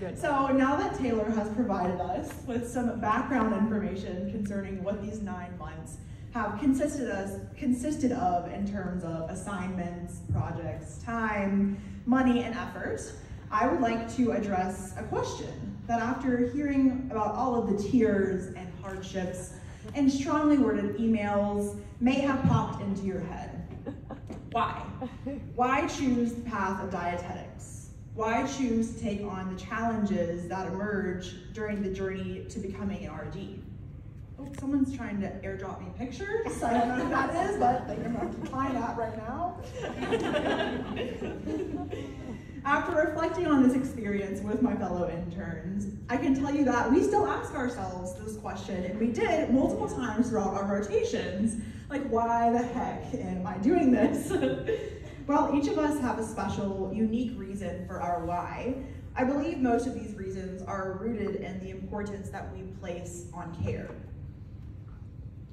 good. So now that Taylor has provided us with some background information concerning what these nine months have consisted, as, consisted of in terms of assignments, projects, time, money, and effort, I would like to address a question that after hearing about all of the tears and hardships and strongly worded emails may have popped into your head. Why? Why choose the path of dietetics? Why choose to take on the challenges that emerge during the journey to becoming an RD? Oh, someone's trying to airdrop me pictures. I don't know who that is, but they can find that right now. After reflecting on this experience with my fellow interns, I can tell you that we still ask ourselves this question, and we did multiple times throughout our rotations, like why the heck am I doing this? While each of us have a special, unique reason for our why, I believe most of these reasons are rooted in the importance that we place on care.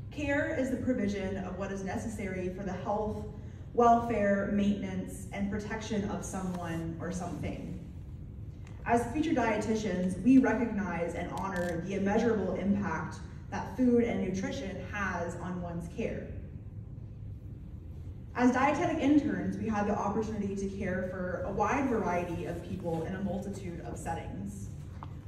Care is the provision of what is necessary for the health, welfare, maintenance, and protection of someone or something. As future dietitians, we recognize and honor the immeasurable impact that food and nutrition has on one's care. As dietetic interns, we had the opportunity to care for a wide variety of people in a multitude of settings.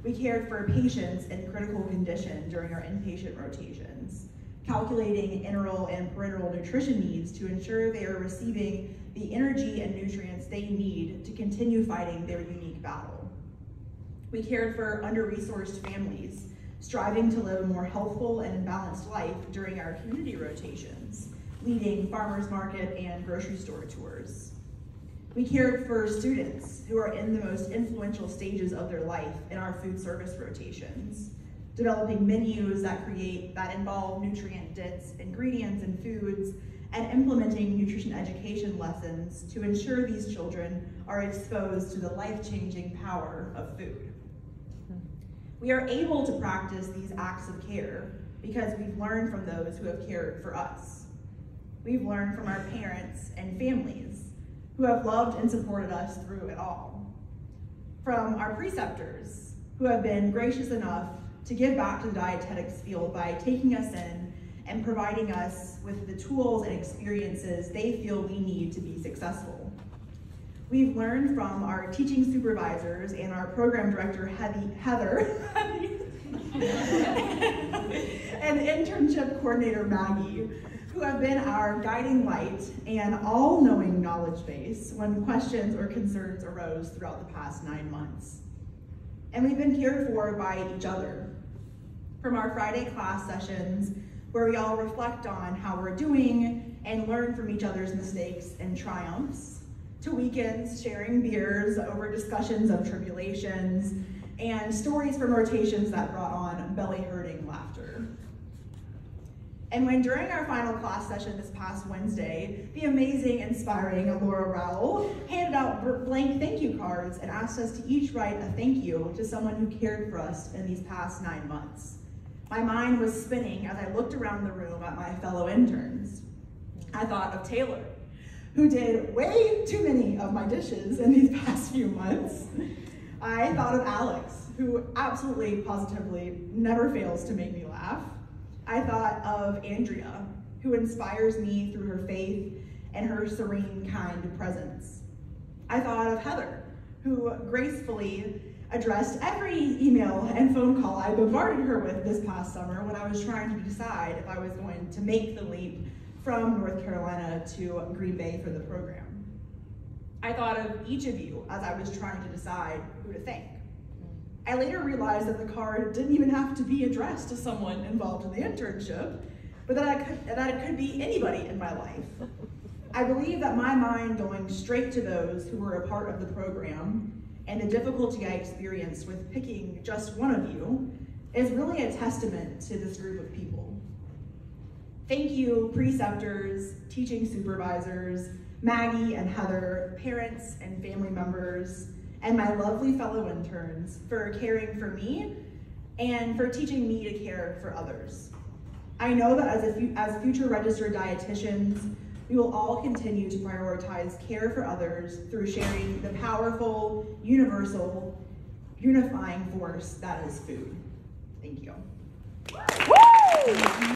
We cared for patients in critical condition during our inpatient rotations calculating enteral and parenteral nutrition needs to ensure they are receiving the energy and nutrients they need to continue fighting their unique battle. We cared for under-resourced families, striving to live a more healthful and balanced life during our community rotations, leading farmers market and grocery store tours. We cared for students who are in the most influential stages of their life in our food service rotations, developing menus that create, that involve nutrient-dense ingredients and foods, and implementing nutrition education lessons to ensure these children are exposed to the life-changing power of food. We are able to practice these acts of care because we've learned from those who have cared for us. We've learned from our parents and families who have loved and supported us through it all. From our preceptors who have been gracious enough to give back to the dietetics field by taking us in and providing us with the tools and experiences they feel we need to be successful. We've learned from our teaching supervisors and our program director, Heather, and internship coordinator, Maggie, who have been our guiding light and all-knowing knowledge base when questions or concerns arose throughout the past nine months. And we've been cared for by each other, from our Friday class sessions where we all reflect on how we're doing and learn from each other's mistakes and triumphs, to weekends sharing beers over discussions of tribulations, and stories from rotations that brought on belly-hurting laughter. And when during our final class session this past Wednesday, the amazing, inspiring Laura Rowell handed out blank thank you cards and asked us to each write a thank you to someone who cared for us in these past nine months. My mind was spinning as I looked around the room at my fellow interns. I thought of Taylor, who did way too many of my dishes in these past few months. I thought of Alex, who absolutely, positively never fails to make me laugh. I thought of Andrea, who inspires me through her faith and her serene, kind presence. I thought of Heather, who gracefully addressed every email and phone call I bombarded her with this past summer when I was trying to decide if I was going to make the leap from North Carolina to Green Bay for the program. I thought of each of you as I was trying to decide who to thank. I later realized that the card didn't even have to be addressed to someone involved in the internship, but that, I could, that it could be anybody in my life. I believe that my mind going straight to those who were a part of the program and the difficulty I experienced with picking just one of you is really a testament to this group of people. Thank you, preceptors, teaching supervisors, Maggie and Heather, parents and family members, and my lovely fellow interns for caring for me and for teaching me to care for others. I know that as, a, as future registered dietitians, we will all continue to prioritize care for others through sharing the powerful, universal, unifying force that is food. Thank you.